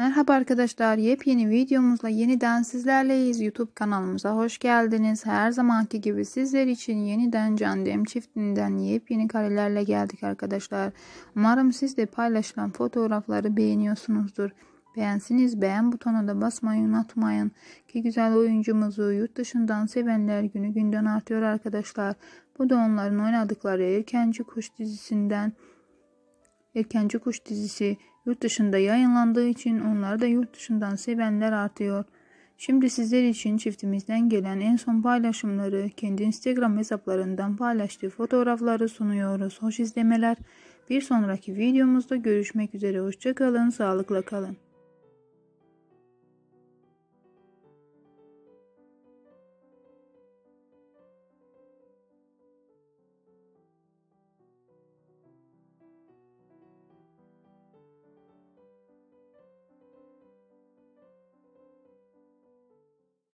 Merhaba arkadaşlar, yepyeni videomuzla yeniden sizlerleyiz. YouTube kanalımıza hoş geldiniz. Her zamanki gibi sizler için yeniden Candem çiftinden yepyeni karelerle geldik arkadaşlar. Umarım siz de paylaşılan fotoğrafları beğeniyorsunuzdur. Beğensiniz beğen butonuna da basmayı unutmayın. Ki güzel oyuncumuzu yurt dışından sevenler günü günden artıyor arkadaşlar. Bu da onların oynadıkları Erkenci Kuş dizisinden Erkenci Kuş dizisi yurt dışında yayınlandığı için onları da yurt dışından sevenler artıyor. Şimdi sizler için çiftimizden gelen en son paylaşımları kendi Instagram hesaplarından paylaştığı fotoğrafları sunuyoruz. Hoş izlemeler. Bir sonraki videomuzda görüşmek üzere. Hoşçakalın, sağlıkla kalın.